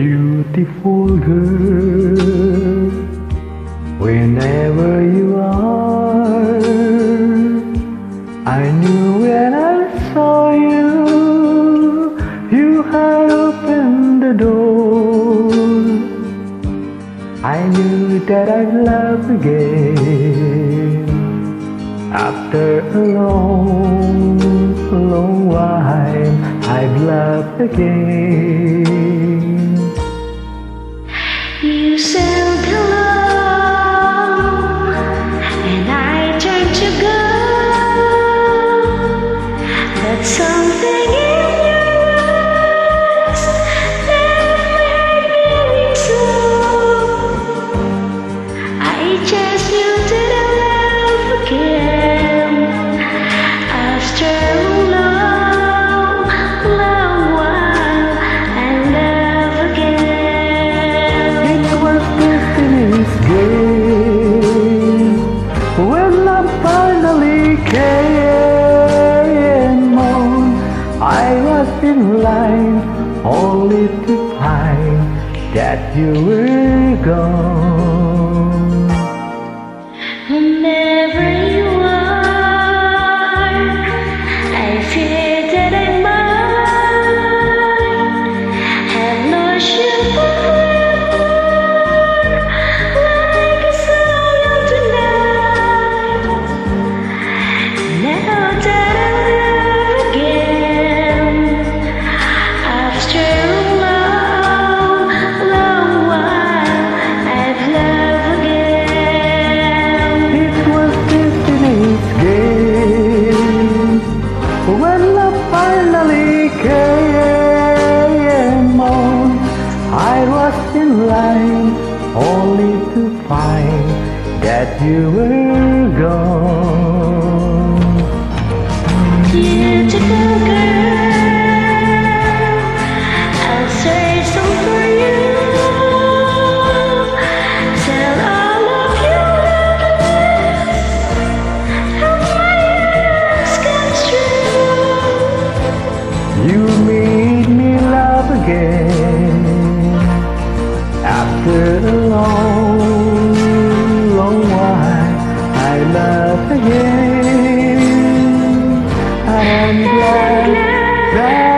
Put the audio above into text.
Beautiful girl, whenever you are, I knew when I saw you, you had opened the door. I knew that I'd love again after a long, long while. I'd love again. that you were gone. only to find that you were gone. and glow.